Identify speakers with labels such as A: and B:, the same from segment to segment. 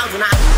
A: thousand. I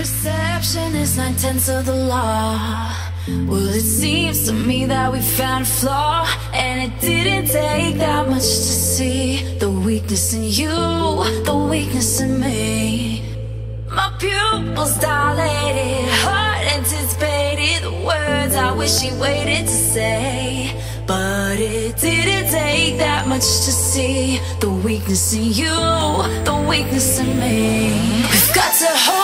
A: Perception is nine tenths of the law. Well, it seems to me that we found a flaw, and it didn't take that much to see the weakness in you, the weakness in me. My pupils dilated, heart anticipated the words I wish he waited to say. But it didn't take that much to see the weakness in you, the weakness in me. We've got to hold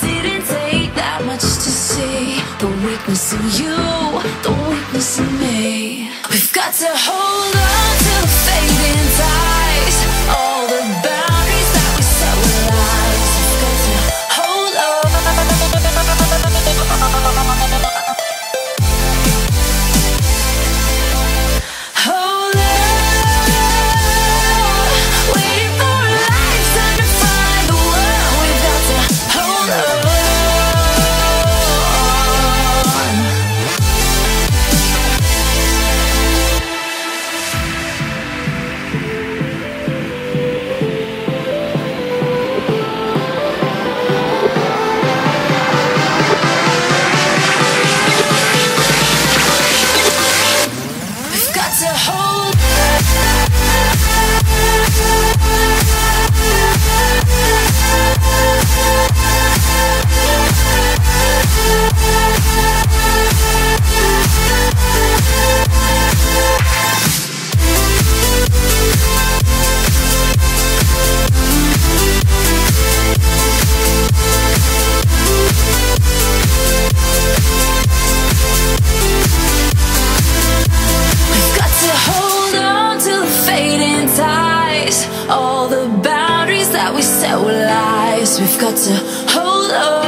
A: didn't take that much to see the weakness in you. I've got to hold on.